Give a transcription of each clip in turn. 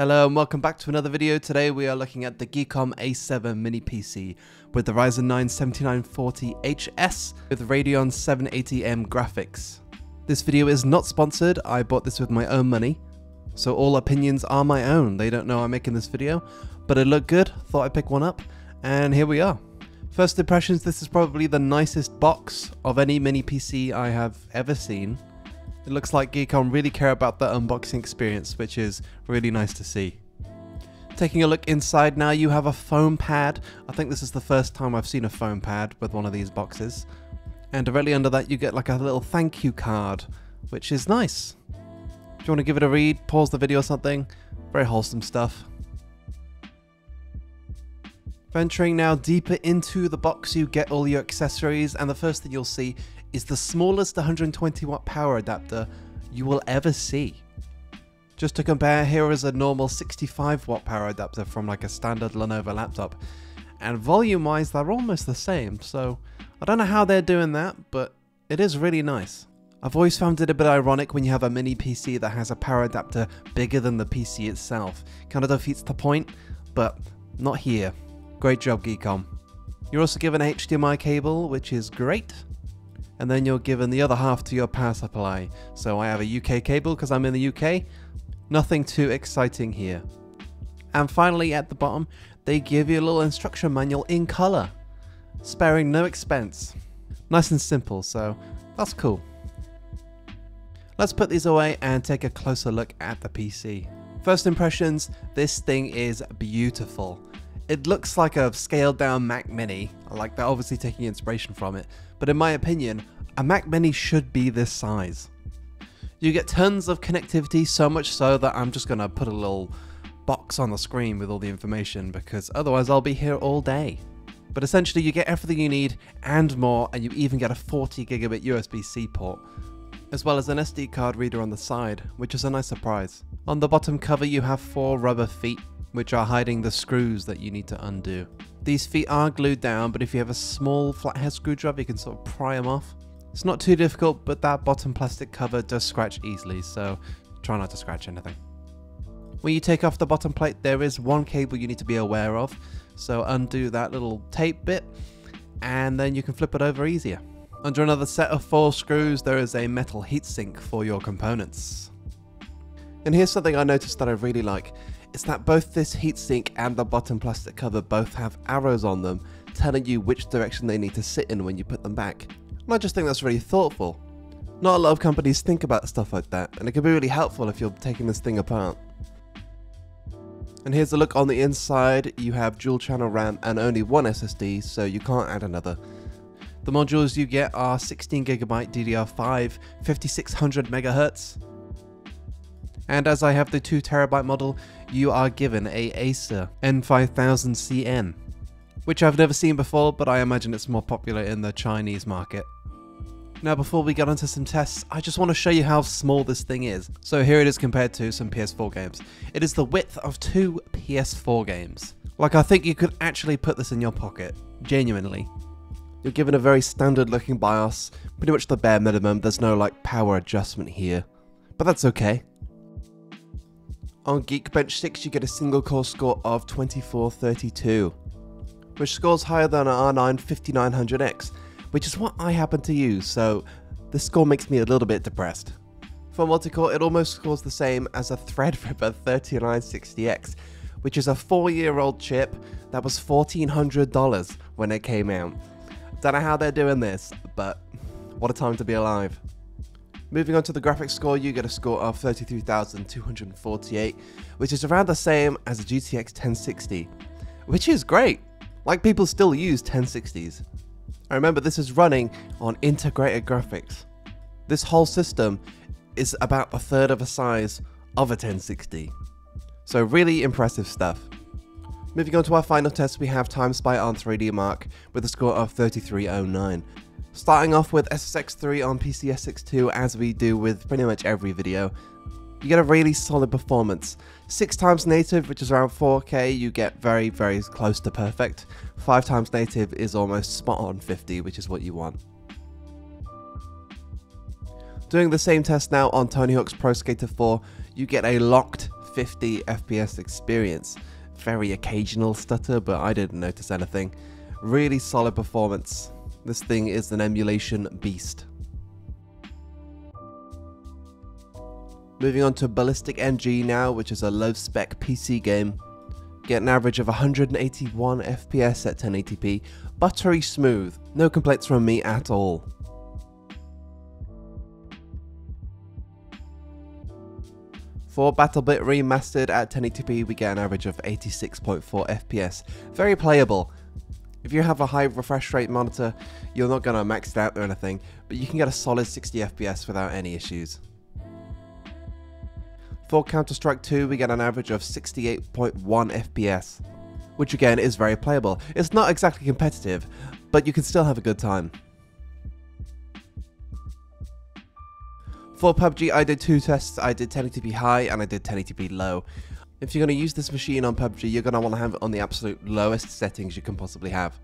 Hello and welcome back to another video. Today we are looking at the Geekom A7 mini PC with the Ryzen 9 7940HS with Radeon 780M graphics. This video is not sponsored, I bought this with my own money, so all opinions are my own. They don't know I'm making this video, but it looked good, thought I'd pick one up, and here we are. First impressions, this is probably the nicest box of any mini PC I have ever seen. It looks like Geekom really care about the unboxing experience, which is really nice to see. Taking a look inside now, you have a foam pad. I think this is the first time I've seen a foam pad with one of these boxes. And directly under that you get like a little thank you card, which is nice. If you want to give it a read, pause the video or something, very wholesome stuff. Venturing now deeper into the box, you get all your accessories, and the first thing you'll see is the smallest 120 watt power adapter you will ever see. Just to compare, here is a normal 65 watt power adapter from like a standard Lenovo laptop, and volume wise they're almost the same, so I don't know how they're doing that, but it is really nice. I've always found it a bit ironic when you have a mini PC that has a power adapter bigger than the PC itself. Kind of defeats the point, but not here. Great job Geekom. You're also given HDMI cable, which is great. And then you're given the other half to your power supply. So I have a UK cable because I'm in the UK. Nothing too exciting here. And finally at the bottom, they give you a little instruction manual in colour, sparing no expense. Nice and simple, so that's cool. Let's put these away and take a closer look at the PC. First impressions, this thing is beautiful. It looks like a scaled down Mac Mini, like they're obviously taking inspiration from it, but in my opinion, a Mac Mini should be this size. You get tons of connectivity, so much so that I'm just gonna put a little box on the screen with all the information because otherwise I'll be here all day. But essentially you get everything you need and more and you even get a 40 gigabit USB-C port, as well as an SD card reader on the side, which is a nice surprise. On the bottom cover you have four rubber feet which are hiding the screws that you need to undo. These feet are glued down, but if you have a small flathead screwdriver, you can sort of pry them off. It's not too difficult, but that bottom plastic cover does scratch easily, so try not to scratch anything. When you take off the bottom plate, there is one cable you need to be aware of, so undo that little tape bit, and then you can flip it over easier. Under another set of four screws, there is a metal heatsink for your components. And here's something I noticed that I really like is that both this heatsink and the bottom plastic cover both have arrows on them telling you which direction they need to sit in when you put them back. And I just think that's really thoughtful. Not a lot of companies think about stuff like that, and it can be really helpful if you're taking this thing apart. And here's a look on the inside, you have dual channel RAM and only one SSD, so you can't add another. The modules you get are 16GB DDR5, 5600MHz, and as I have the 2TB model, you are given a Acer N5000CN, which I've never seen before, but I imagine it's more popular in the Chinese market. Now before we get onto some tests, I just want to show you how small this thing is. So here it is compared to some PS4 games. It is the width of two PS4 games. Like I think you could actually put this in your pocket, genuinely. You're given a very standard looking BIOS, pretty much the bare minimum, there's no like power adjustment here. But that's okay. On Geekbench 6 you get a single core score of 2432, which scores higher than an R9 5900X, which is what I happen to use, so this score makes me a little bit depressed. For multi-core it almost scores the same as a Threadripper 3960X, which is a 4 year old chip that was $1400 when it came out. Don't know how they're doing this, but what a time to be alive. Moving on to the graphics score, you get a score of 33,248, which is around the same as a GTX 1060, which is great. Like people still use 1060s. I remember this is running on integrated graphics. This whole system is about a third of the size of a 1060. So really impressive stuff. Moving on to our final test, we have Time Spy on 3D Mark with a score of 3309. Starting off with SSX3 on PCSX2 as we do with pretty much every video, you get a really solid performance. 6 times native, which is around 4K, you get very, very close to perfect. 5 times native is almost spot on 50, which is what you want. Doing the same test now on Tony Hawk's Pro Skater 4, you get a locked 50 FPS experience. Very occasional stutter, but I didn't notice anything. Really solid performance. This thing is an emulation beast. Moving on to Ballistic NG now, which is a low spec PC game. Get an average of 181 FPS at 1080p, buttery smooth, no complaints from me at all. For BattleBit Remastered at 1080p we get an average of 86.4 FPS, very playable. If you have a high refresh rate monitor, you're not going to max it out or anything, but you can get a solid 60 FPS without any issues. For Counter-Strike 2 we get an average of 68.1 FPS, which again is very playable. It's not exactly competitive, but you can still have a good time. For PUBG I did two tests, I did 1080p high and I did 1080p low. If you're going to use this machine on PUBG, you're going to want to have it on the absolute lowest settings you can possibly have.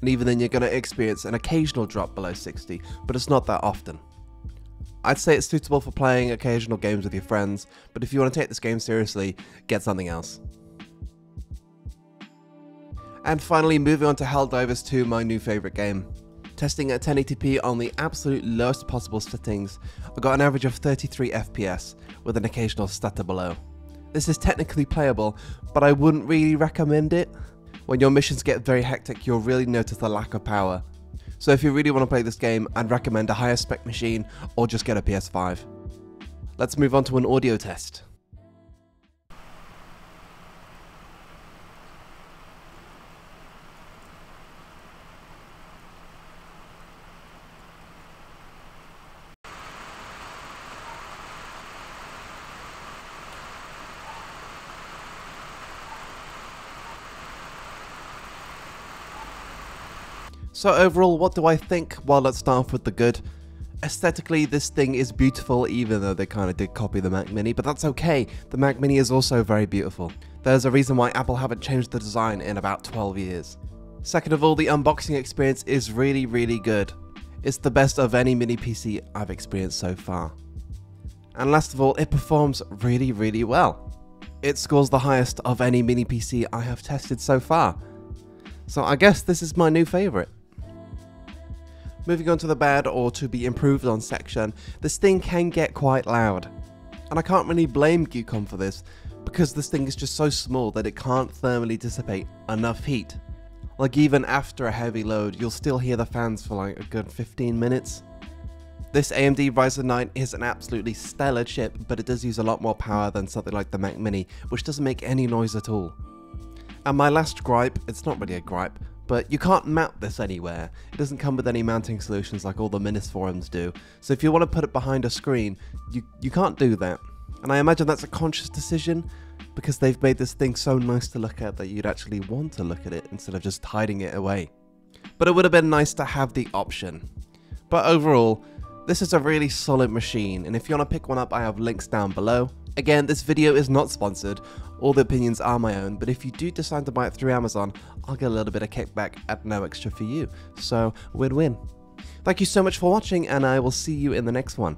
And even then you're going to experience an occasional drop below 60, but it's not that often. I'd say it's suitable for playing occasional games with your friends, but if you want to take this game seriously, get something else. And finally, moving on to Helldivers 2, my new favourite game. Testing at 1080p on the absolute lowest possible settings, I got an average of 33 FPS, with an occasional stutter below. This is technically playable, but I wouldn't really recommend it. When your missions get very hectic, you'll really notice the lack of power, so if you really want to play this game, I'd recommend a higher spec machine or just get a PS5. Let's move on to an audio test. So overall, what do I think? Well, let's start off with the good. Aesthetically, this thing is beautiful, even though they kind of did copy the Mac Mini, but that's okay. The Mac Mini is also very beautiful. There's a reason why Apple haven't changed the design in about 12 years. Second of all, the unboxing experience is really, really good. It's the best of any mini PC I've experienced so far. And last of all, it performs really, really well. It scores the highest of any mini PC I have tested so far. So I guess this is my new favourite. Moving on to the bad or to be improved on section, this thing can get quite loud. And I can't really blame Geekom for this, because this thing is just so small that it can't thermally dissipate enough heat. Like even after a heavy load, you'll still hear the fans for like a good 15 minutes. This AMD Ryzen 9 is an absolutely stellar chip, but it does use a lot more power than something like the Mac Mini, which doesn't make any noise at all. And my last gripe, it's not really a gripe, but you can't mount this anywhere. It doesn't come with any mounting solutions like all the Minisforums do. So if you want to put it behind a screen, you, you can't do that. And I imagine that's a conscious decision because they've made this thing so nice to look at that you'd actually want to look at it instead of just hiding it away. But it would have been nice to have the option. But overall, this is a really solid machine, and if you want to pick one up, I have links down below. Again, this video is not sponsored, all the opinions are my own, but if you do decide to buy it through Amazon, I'll get a little bit of kickback at no extra for you. So, win-win. Thank you so much for watching, and I will see you in the next one.